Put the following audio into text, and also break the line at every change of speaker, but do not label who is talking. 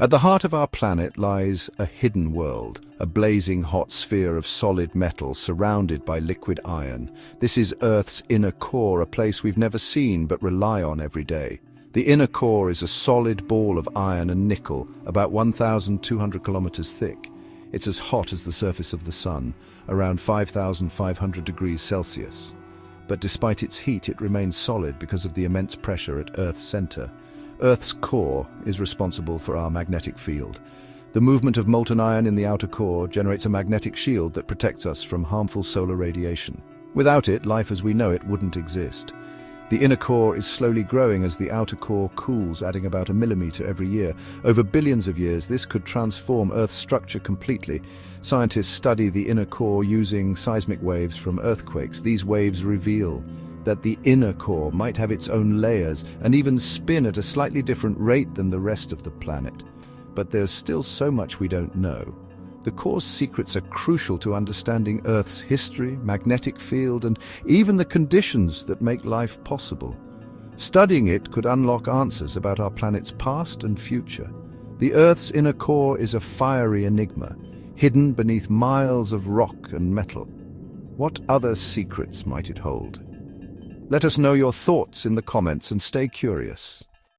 At the heart of our planet lies a hidden world, a blazing hot sphere of solid metal surrounded by liquid iron. This is Earth's inner core, a place we've never seen but rely on every day. The inner core is a solid ball of iron and nickel, about 1,200 kilometers thick. It's as hot as the surface of the sun, around 5,500 degrees Celsius. But despite its heat, it remains solid because of the immense pressure at Earth's center. Earth's core is responsible for our magnetic field. The movement of molten iron in the outer core generates a magnetic shield that protects us from harmful solar radiation. Without it, life as we know it wouldn't exist. The inner core is slowly growing as the outer core cools, adding about a millimeter every year. Over billions of years, this could transform Earth's structure completely. Scientists study the inner core using seismic waves from earthquakes. These waves reveal that the inner core might have its own layers and even spin at a slightly different rate than the rest of the planet. But there's still so much we don't know. The core's secrets are crucial to understanding Earth's history, magnetic field, and even the conditions that make life possible. Studying it could unlock answers about our planet's past and future. The Earth's inner core is a fiery enigma, hidden beneath miles of rock and metal. What other secrets might it hold? Let us know your thoughts in the comments and stay curious.